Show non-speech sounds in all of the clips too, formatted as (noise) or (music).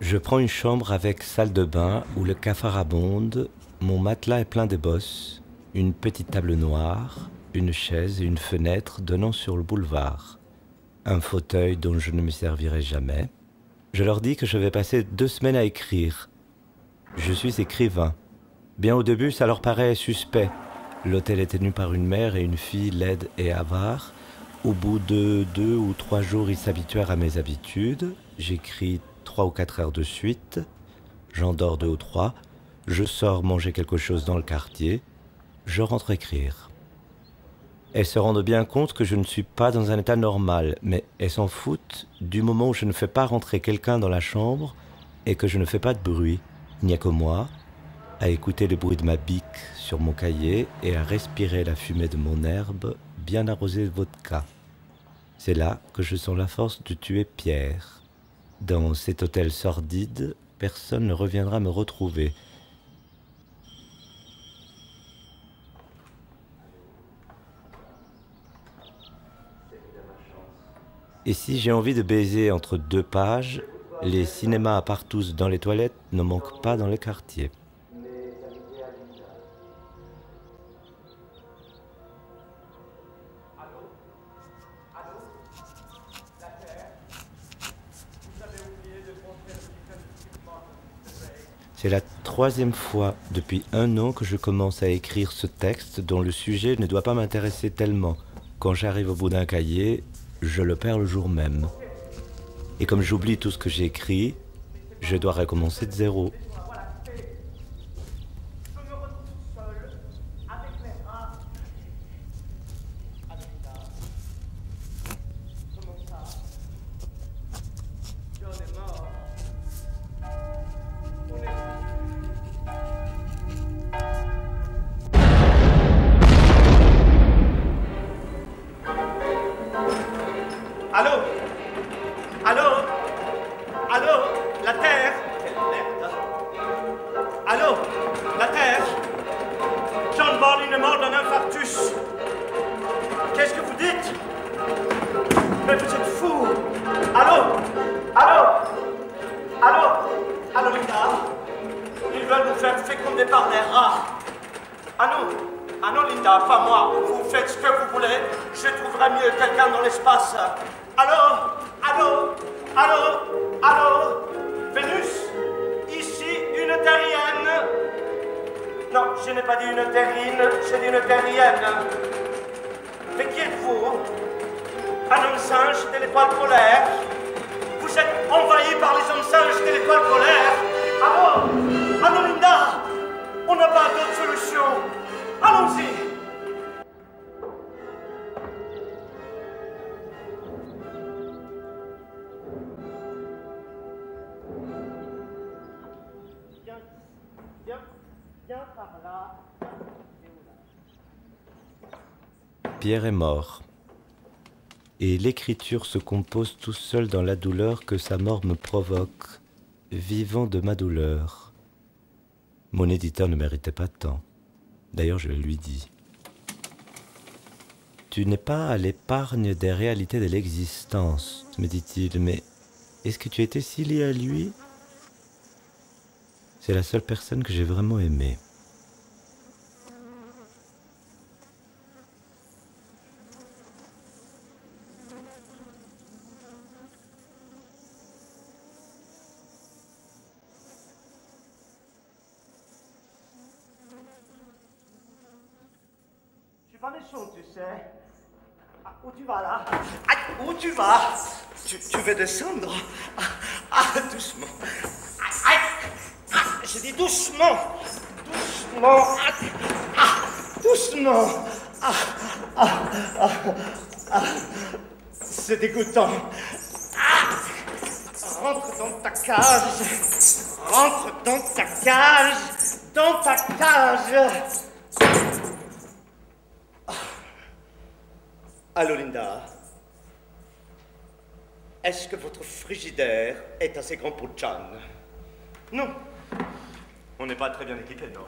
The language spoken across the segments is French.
Je prends une chambre avec salle de bain où le cafard abonde, mon matelas est plein de bosses, une petite table noire, une chaise et une fenêtre donnant sur le boulevard, un fauteuil dont je ne me servirai jamais. Je leur dis que je vais passer deux semaines à écrire. Je suis écrivain. Bien au début, ça leur paraît suspect. L'hôtel est tenu par une mère et une fille laide et avare. Au bout de deux ou trois jours, ils s'habituèrent à mes habitudes. J'écris ou quatre heures de suite. J'endors deux ou trois. Je sors manger quelque chose dans le quartier. Je rentre écrire. Elles se rendent bien compte que je ne suis pas dans un état normal, mais elles s'en foutent du moment où je ne fais pas rentrer quelqu'un dans la chambre et que je ne fais pas de bruit. Il n'y a que moi, à écouter le bruit de ma bique sur mon cahier et à respirer la fumée de mon herbe bien arrosée de vodka. C'est là que je sens la force de tuer Pierre. Dans cet hôtel sordide, personne ne reviendra me retrouver. Et si j'ai envie de baiser entre deux pages, les cinémas à partous dans les toilettes ne manquent pas dans le quartier. C'est la troisième fois depuis un an que je commence à écrire ce texte dont le sujet ne doit pas m'intéresser tellement. Quand j'arrive au bout d'un cahier, je le perds le jour même. Et comme j'oublie tout ce que j'ai écrit, je dois recommencer de zéro. Linda Ils veulent nous faire féconder par les rats. Ah non Ah non Linda, pas moi. Vous faites ce que vous voulez. Je trouverai mieux quelqu'un dans l'espace. Allô Allô Allô Allô Vénus Ici une terrienne Non, je n'ai pas dit une terrine, j'ai dit une terrienne. Mais qui êtes-vous? Un homme singe de l'étoile polaire Vous êtes envahi par les hommes singes de l'étoile polaire Allô Allô Linda On n'a pas d'autre solution Allons-y. Pierre est mort. Et l'écriture se compose tout seul dans la douleur que sa mort me provoque, vivant de ma douleur. Mon éditeur ne méritait pas tant. D'ailleurs, je lui dis. Tu n'es pas à l'épargne des réalités de l'existence, me dit-il, mais est-ce que tu étais si lié à lui? C'est la seule personne que j'ai vraiment aimée. Méchant, tu sais. Ah, où tu vas là Ah, Où tu vas tu, tu veux descendre ah, ah, doucement. Je dis doucement. Doucement. Doucement. C'est dégoûtant. Rentre dans ta cage. Rentre dans ta cage. Dans ta cage. Allô Linda, est-ce que votre frigidaire est assez grand pour John? Non, on n'est pas très bien équipé, non?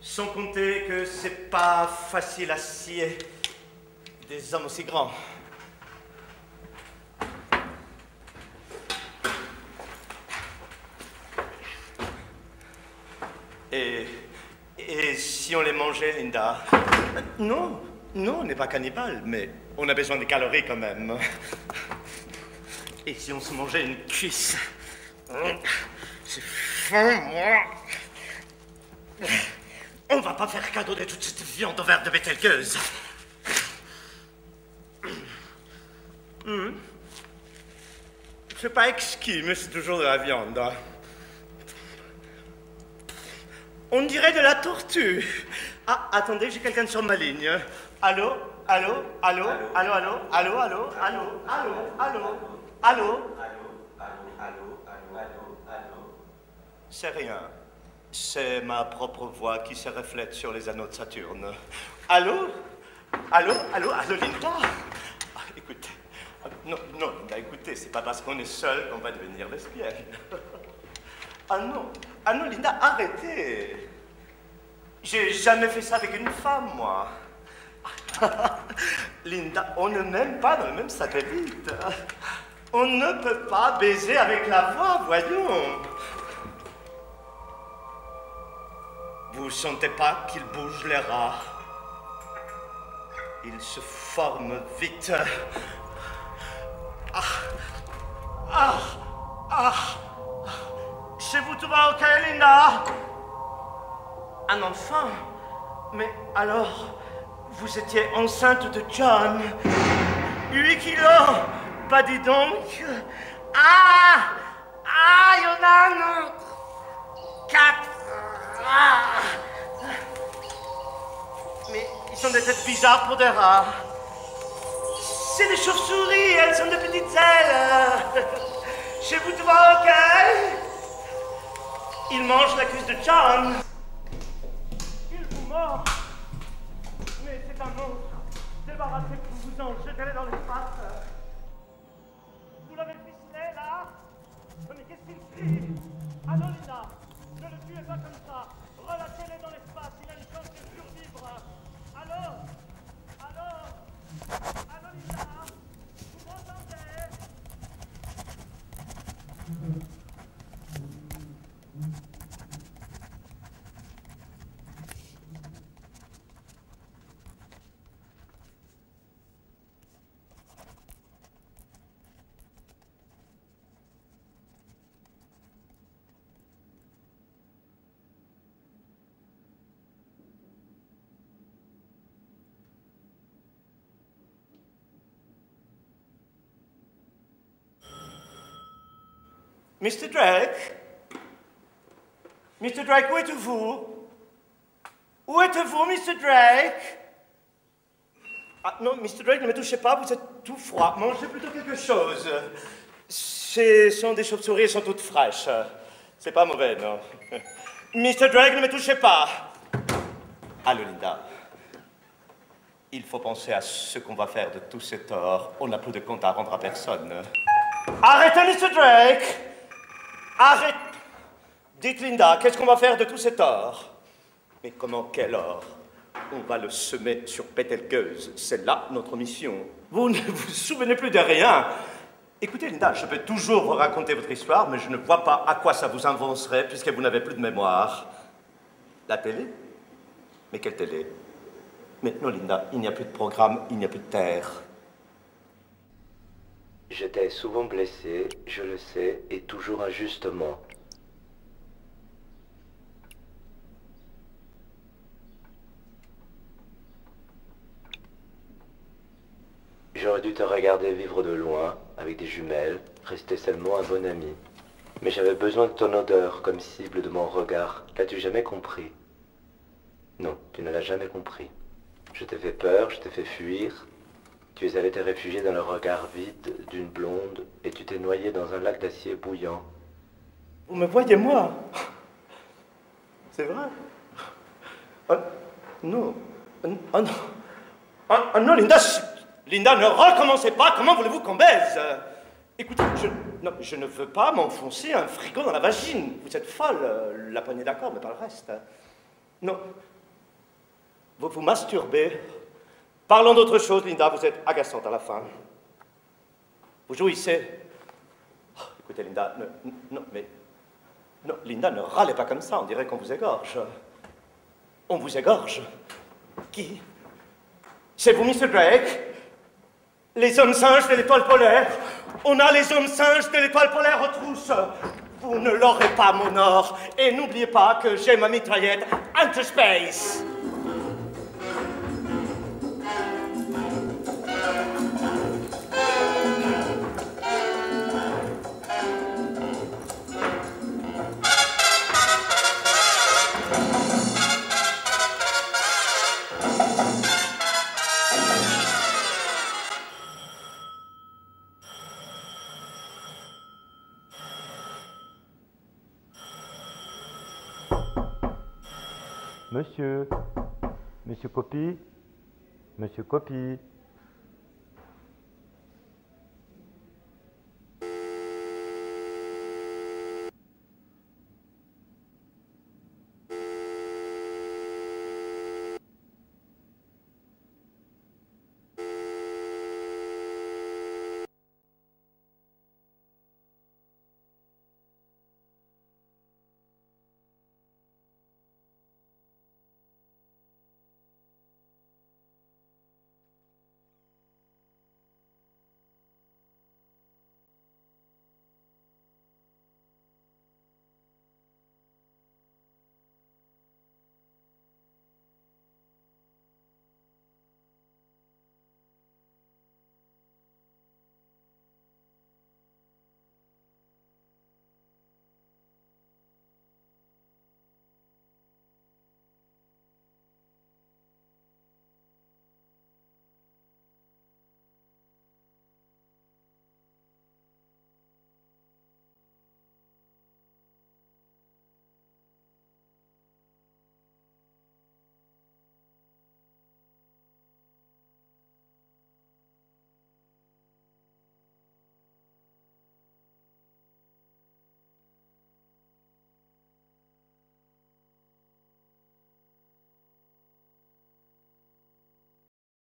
Sans compter que c'est pas facile à scier des hommes aussi grands. Et si on les mangeait, Linda? Euh, non non, on n'est pas cannibale, mais on a besoin de calories quand même. Et si on se mangeait une cuisse C'est faim, moi On va pas faire cadeau de toute cette viande au verre de Bételgeuse. Hmm. C'est pas exquis, mais c'est toujours de la viande. hein. On dirait de la tortue. Ah, attendez, j'ai quelqu'un sur ma ligne. Allô Allô Allô Allô Allô Allô Allô Allô Allô Allô Allô C'est rien. C'est ma propre voix qui se reflète sur les anneaux de Saturne. Allô Allô Allô Allô Linda Ah, Écoutez. Ah, Non, non, Linda, écoutez, c'est pas parce qu'on est seul qu'on va devenir lesbienne. Ah non, ah non, Linda, arrêtez. J'ai jamais fait ça avec une femme, moi. (laughs) Linda, on ne m'aime pas dans le même satellite. On ne peut pas baiser avec la voix, voyons. Vous sentez pas qu'il bouge les rats Il se forme vite. Ah, ah, ah. Chez vous, tout va ok, Linda? Un enfant? Mais alors, vous étiez enceinte de John. 8 kilos Bah dis donc. Ah! Ah, il y en a un autre. 4 Ah! Mais ils sont des têtes bizarres pour des rats. C'est des chauves-souris, elles sont de petites ailes. Chez vous, va ok Il mange la cuisse de John. Débarrassez-vous-en, jetez-le dans l'espace. Vous l'avez ficelé, là? Mais qu'est-ce qu'il crie? Allô, Linda Ne le tuez pas comme ça. Relâchez-le dans l'espace, il a une chance de survivre. Allô Allô Allô, Linda Vous m'entendez Mr. Drake? Mr. Drake, où êtes-vous? Où êtes-vous, Mr. Drake? Ah non, Mr. Drake, ne me touchez pas, vous êtes tout froid. Mangez plutôt quelque chose. Ce sont des chauves-souris, elles sont toutes fraîches. C'est pas mauvais, non (laughs) Mr. Drake, ne me touchez pas Allô, Linda. Il faut penser à ce qu'on va faire de tout cet or. On n'a plus de compte à rendre à personne. Arrêtez, Mr. Drake Arrête Dites, Linda, qu'est-ce qu'on va faire de tout cet or? Mais comment quel or? On va le semer sur Betelgeuse. C'est là notre mission. Vous ne vous souvenez plus de rien. Écoutez, Linda, je peux toujours vous raconter votre histoire, mais je ne vois pas à quoi ça vous avancerait puisque vous n'avez plus de mémoire. La télé? Mais quelle télé? Mais non, Linda, il n'y a plus de programme, il n'y a plus de terre. J'étais souvent blessé, je le sais, et toujours injustement. J'aurais dû te regarder vivre de loin, avec des jumelles, rester seulement un bon ami. Mais j'avais besoin de ton odeur comme cible de mon regard. L'as-tu jamais compris? Non, tu ne l'as jamais compris. Je t'ai fait peur, je t'ai fait fuir. Tu es allé te réfugier dans le regard vide d'une blonde et tu t'es noyé dans un lac d'acier bouillant. Vous me voyez, moi? C'est vrai? Ah, Non. Ah non. Ah, ah non, Linda, Linda, ne recommencez pas. Comment voulez-vous qu'on baise? Écoutez, je, je ne veux pas m'enfoncer un frigo dans la vagine. Vous êtes folle. La poignée d'accord, mais pas le reste. Non. Vous vous masturbez? Parlons d'autre chose, Linda. Vous êtes agaçante à la fin. Vous jouissez. Oh, écoutez, Linda, ne- non, mais Non, Linda, ne râlez pas comme ça, on dirait qu'on vous égorge. On vous égorge Qui? C'est vous, Mr. Drake? Les hommes singes de l'étoile polaire? On a les hommes singes de l'étoile polaire aux trousses Vous ne l'aurez pas, mon or Et n'oubliez pas que j'ai ma mitraillette Interspace Monsieur. Monsieur Copy Monsieur Copy